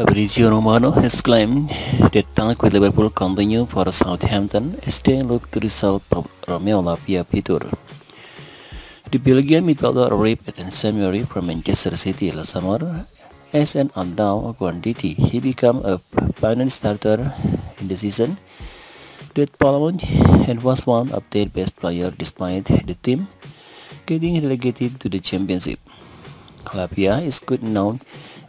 Fabrizio Romano has claimed that talk with Liverpool continue for Southampton as they look to resolve Romeo Lavia Pitur. The Belgian midfielder arrived at January from Manchester City last summer as an unknown quantity. He became a permanent starter in the season that followed and was one of their best players despite the team getting relegated to the championship. Lavia is good known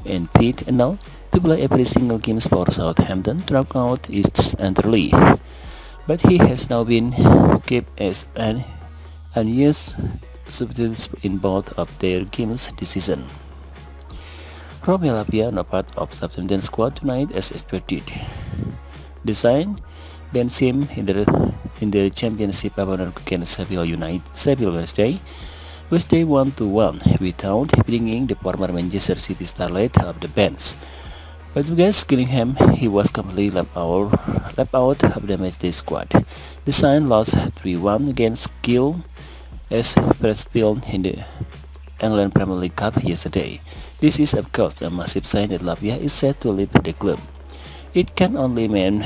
and fit enough to play every single game for Southampton throughout out its entry. But he has now been kept as an unused substitute in both of their games this season. Romeo Lavia no part of Southampton squad tonight as expected. The sign bench him in the in the championship opponent against Sheffield United Sheffield Wednesday Wednesday 1 to 1 without bringing the former Manchester City starlet of the bench. But against Gillingham, he was completely left out, left out of the matchday squad. The sign lost 3-1 against Gill as Priestfield in the England Premier League Cup yesterday. This is of course a massive sign that Lavia is set to leave the club. It can only mean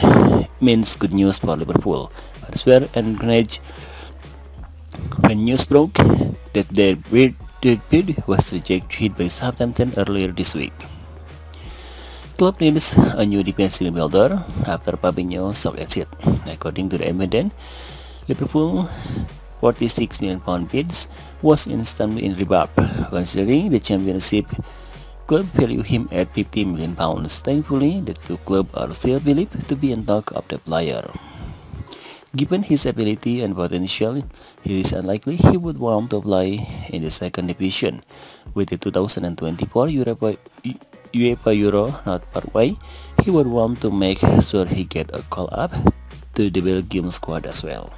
means good news for Liverpool. Elsewhere, encouraged when news broke that their bid, their bid was rejected by Southampton earlier this week club needs a new defensive midfielder after Fabinho sold exit. According to the evidence, Liverpool 46 million pound bids was instantly in rebuff, considering the championship club value him at 50 million pounds. Thankfully, the two clubs are still believed to be in talk of the player. Given his ability and potential, it is unlikely he would want to play in the second division. With the 2024 Europa, UEFA Euro not part way, he would want to make sure he get a call up to the Belgium squad as well.